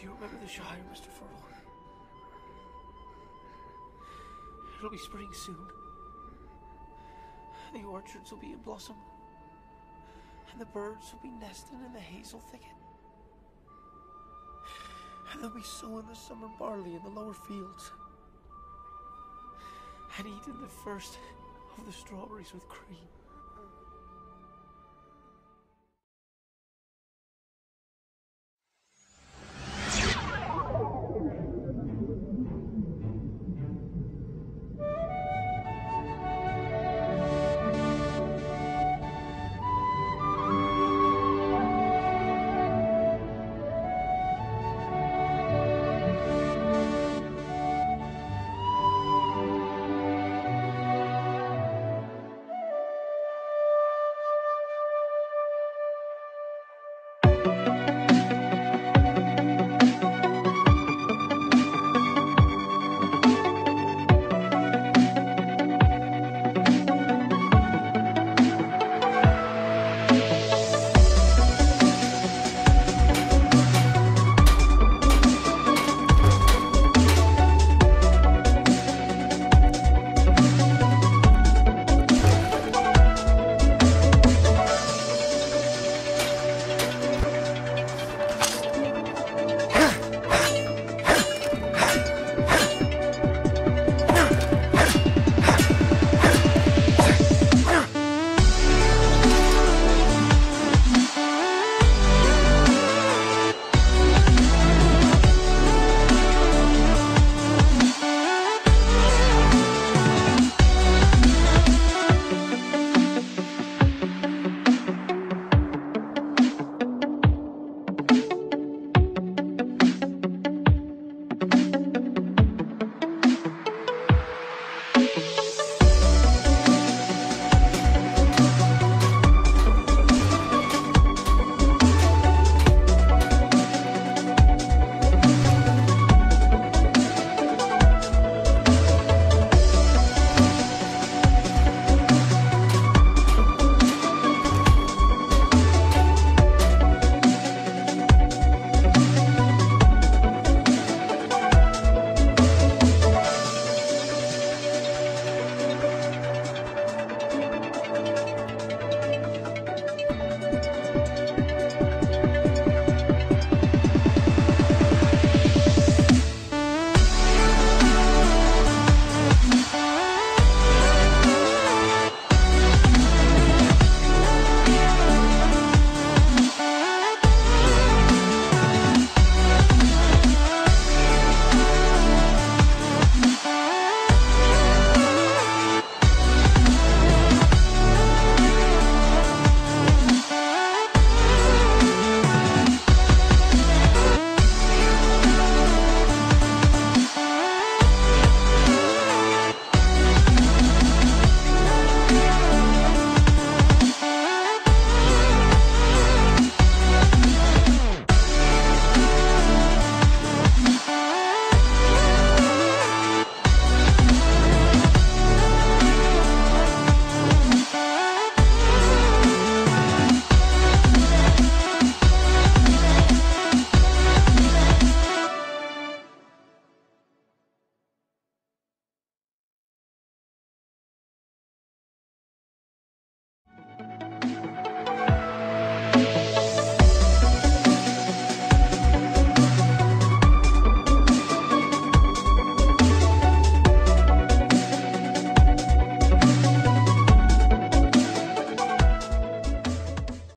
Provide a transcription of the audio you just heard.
Do you remember the Shire, Mr. Frodo? It'll be spring soon. The orchards will be in blossom. And the birds will be nesting in the hazel thicket. And they'll be sowing the summer barley in the lower fields. And eating the first of the strawberries with cream.